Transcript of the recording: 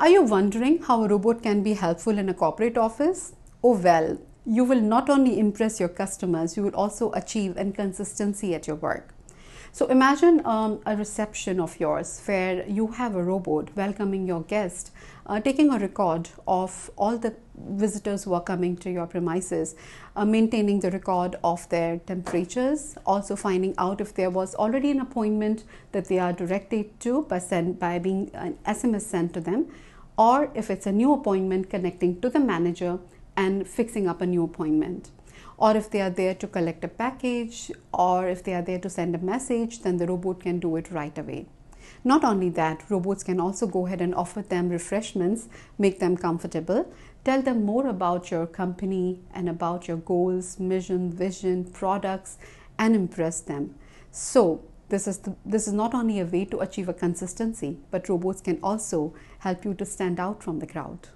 Are you wondering how a robot can be helpful in a corporate office? Oh well, you will not only impress your customers, you will also achieve inconsistency at your work. So imagine um, a reception of yours where you have a robot welcoming your guest, uh, taking a record of all the visitors who are coming to your premises, uh, maintaining the record of their temperatures, also finding out if there was already an appointment that they are directed to by, send, by being an SMS sent to them, or if it's a new appointment connecting to the manager and fixing up a new appointment or if they are there to collect a package or if they are there to send a message, then the robot can do it right away. Not only that, robots can also go ahead and offer them refreshments, make them comfortable, tell them more about your company and about your goals, mission, vision, products, and impress them. So, this is, the, this is not only a way to achieve a consistency, but robots can also help you to stand out from the crowd.